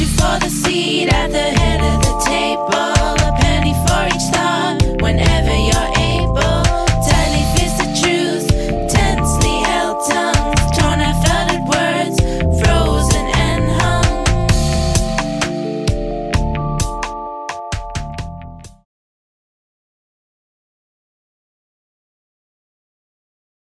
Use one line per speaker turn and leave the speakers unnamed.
you for the seat at the